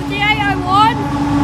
7801.